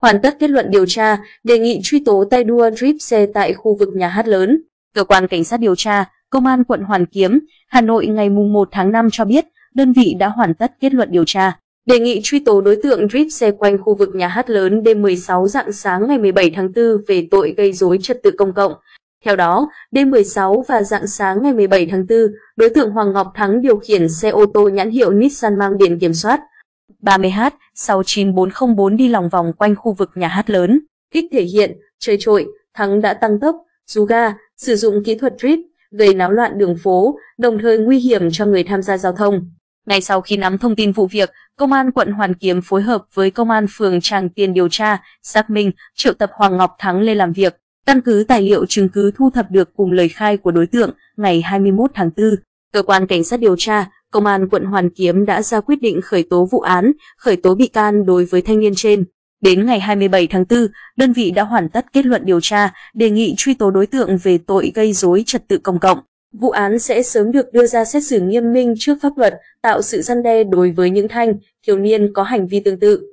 hoàn tất kết luận điều tra, đề nghị truy tố tay đua drip xe tại khu vực nhà hát lớn. Cơ quan Cảnh sát điều tra, Công an quận Hoàn Kiếm, Hà Nội ngày 1 tháng 5 cho biết, đơn vị đã hoàn tất kết luận điều tra, đề nghị truy tố đối tượng drip xe quanh khu vực nhà hát lớn đêm 16 dạng sáng ngày 17 tháng 4 về tội gây rối trật tự công cộng. Theo đó, đêm 16 và dạng sáng ngày 17 tháng 4, đối tượng Hoàng Ngọc Thắng điều khiển xe ô tô nhãn hiệu Nissan mang biển kiểm soát 30H 69404 đi lòng vòng quanh khu vực nhà hát lớn. Kích thể hiện, chơi trội, Thắng đã tăng tốc, rú ga, sử dụng kỹ thuật drift, gây náo loạn đường phố, đồng thời nguy hiểm cho người tham gia giao thông. Ngay sau khi nắm thông tin vụ việc, Công an quận Hoàn Kiếm phối hợp với Công an phường Tràng Tiền điều tra, xác minh, triệu tập Hoàng Ngọc Thắng lên làm việc. Căn cứ tài liệu chứng cứ thu thập được cùng lời khai của đối tượng ngày 21 tháng 4, cơ quan cảnh sát điều tra, công an quận Hoàn Kiếm đã ra quyết định khởi tố vụ án, khởi tố bị can đối với thanh niên trên. Đến ngày 27 tháng 4, đơn vị đã hoàn tất kết luận điều tra, đề nghị truy tố đối tượng về tội gây rối trật tự công cộng. Vụ án sẽ sớm được đưa ra xét xử nghiêm minh trước pháp luật, tạo sự răn đe đối với những thanh thiếu niên có hành vi tương tự.